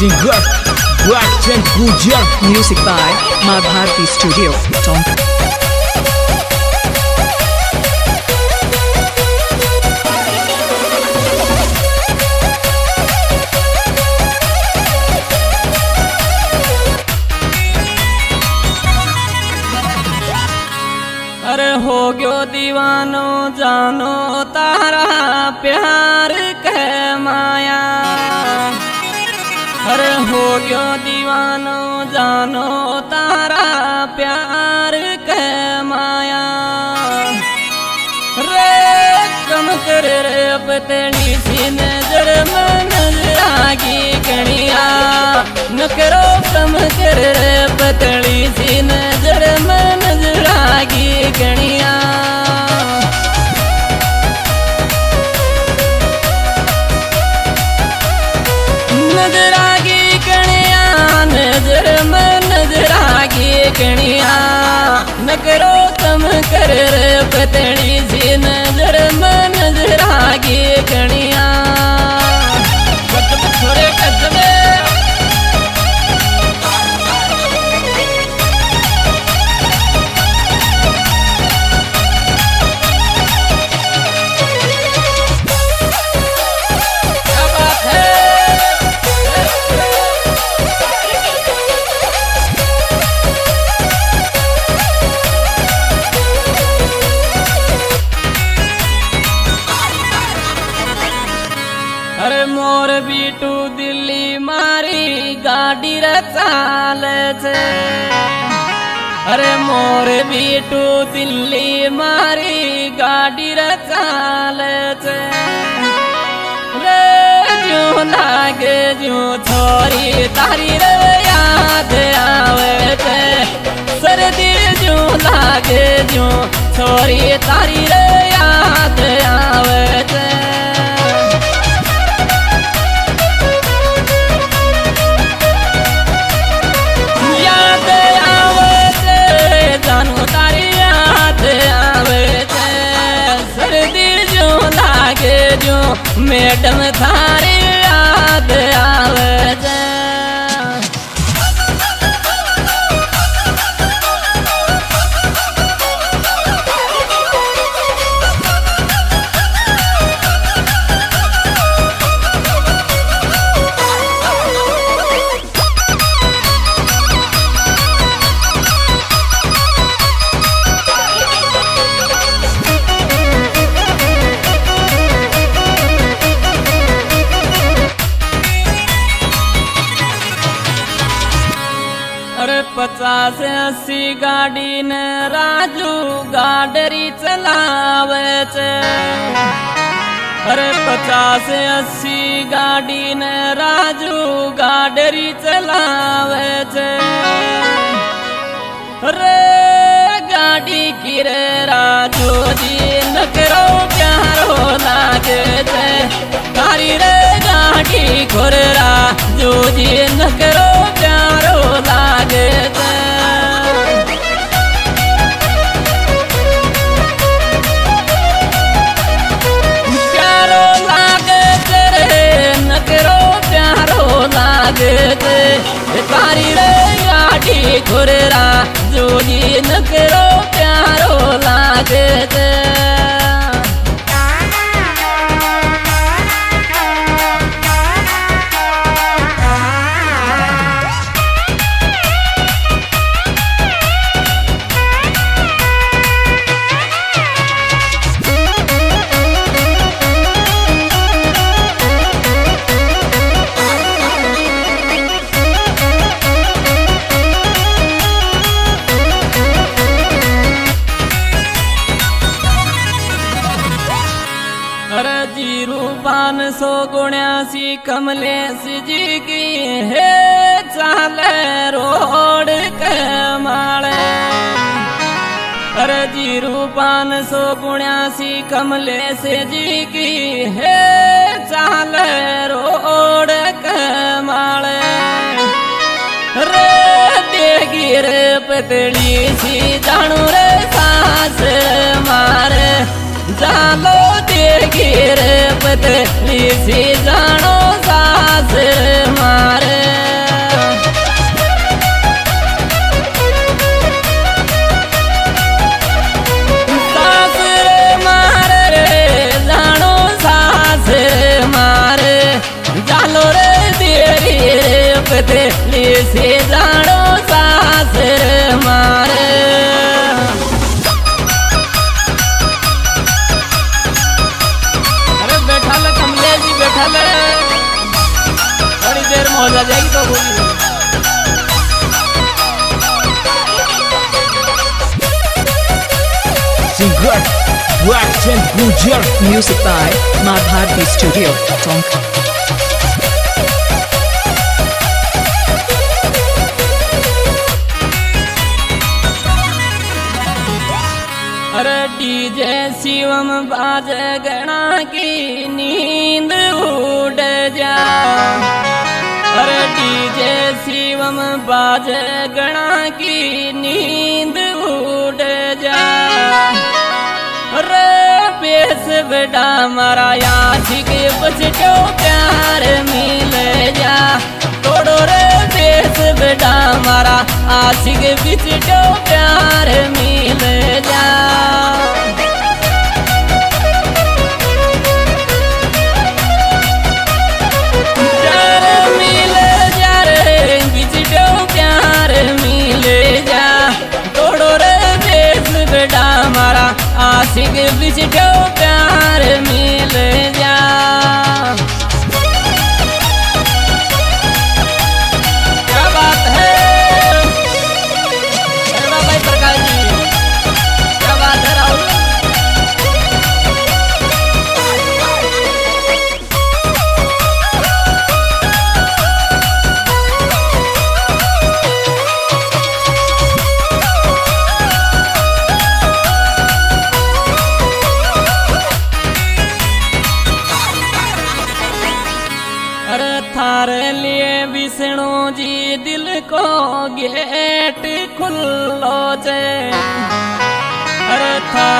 singer Blackchan Gujar Music by Madharti Studio. Tom अरे हो गयो दीवानो जानो तारा प्यार दीवानो जानो तारा प्यार के माया। रे, कम कर रे पतनी सी नज़र में नज़र आगी न करो कम कर रे पतली सी नज़र में नज़र आगी नज़र कणिया न करो कम कर पतणी जी नज़र में नज़र अरे मोर बीटू दिल्ली मारी गाड़ी रे चाल छे। अरे मोर बीटू दिल्ली मारी गाड़ी रे चाल छे। रे जो लागे जो छोरी, तारी रे याद आवे छे। सर्दी जो लागे जो छोरी, तारी रे मैडम थारे अस्सी गाड़ी ने राजू गाडरी चलावे छे अरे पचास अस्सी गाड़ी ने राजू गाडरी चलावे छे रे गाड़ी की रे राजू जी न करो प्यारो लागे छे तारी रे गाड़ी खोर राजू जी न करो प्यारो लागे सो गुण्यासी कमलेश जी की है चाले रोड के माले। अरे जीरू पान सो गुण्यासी कमलेश जी की है चाले रोड के माले। रे देगी रे पतली सी કિંમત લીસી જાણો સાસ મારે મારે જાલો રે દેરી રે પતે Waxen Gujar Music by Madharti Studio, Tonka. DJ Shivam बाज गणा की नींद उड़ जा। अरे डीजे शिवम बाज गणा की नींद उड़ जा। अरे बेस बेटा मारा याद के बचटो प्यार मिल जा। तोड़ो रे बेस बेटा मारा आशिक बिचटो प्यार मिल जा। आशिक बिचटो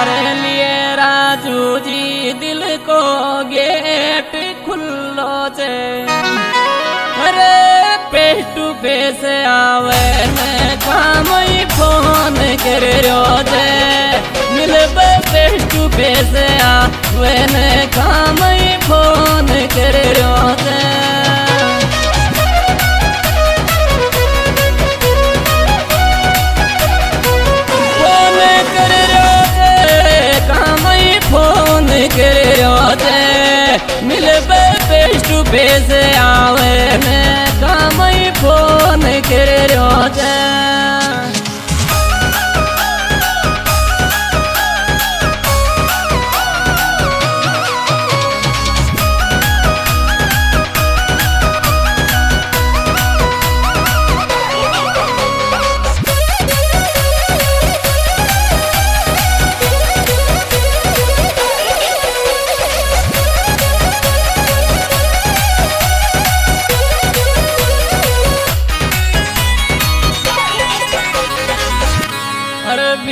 थारे लिए राजू जी, दिल को गेट खुल्लो से अरे फेस टू फेस आवे, मैं काम ही फ़ोन कर रो जे मिलबे फेस टू फेस आवे, मैं काम ही फेस टू फेस आवे ने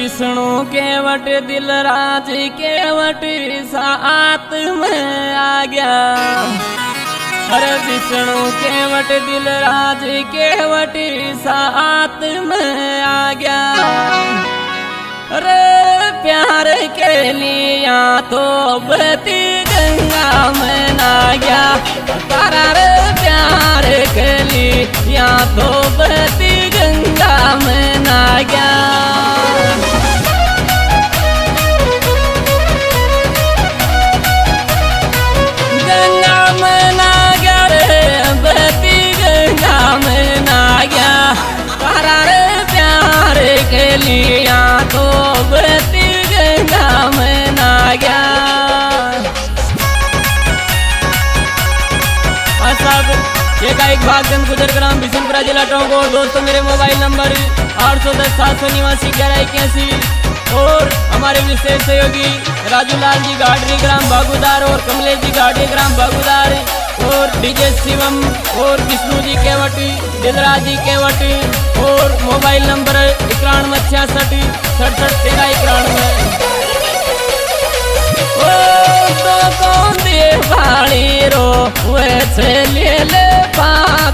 विष्णु केवट दिल राज केवट सात में आ गया। अरे विष्णु केवट दिल राज केवट सात में आ गया। अरे प्यार के लिया तो बती गंगा में ना गया। तारा रे, प्यार के लिया तो बती गंगा में ना गया। जन गुजर ग्राम बिशनपुरा जिला टोंक और दोस्तों मेरे मोबाइल नंबर आठ सौ दस, सात सौ निवासी ग्यारह इक्यासी। और हमारे विशेष सहयोगी राजूलाल जी गाडरी ग्राम बागुदार और कमलेश जी गाडरी ग्राम बागुदार। और डीजे शिवम और विष्णु जी केवटी दिलराज जी केवटी। और मोबाइल नंबर इक्यानवे छियासठ, सड़सठ, तेरह इक्यानवे। ओ तो कौन दे भाड़ी रो वे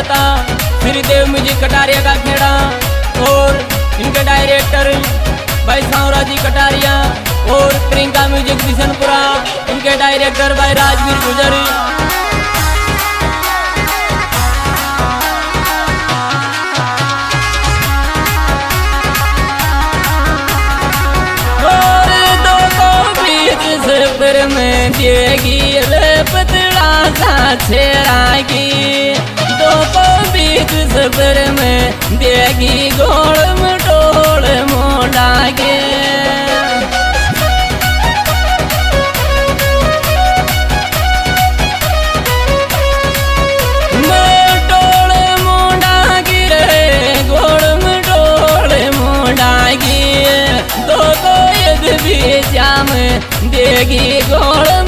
पता श्रीदेव म्यूज़िक कटारिया का खेड़ा और इनके डायरेक्टर भाई सावरा जी कटारिया और प्रियंका म्यूज़िक बिशनपुरा इनके डायरेक्टर भाई राजवीर गुजरी। में देगी पतला सा को। बीच सफ़र में देगी गोड़ को। यद भी जाम देगी गोड़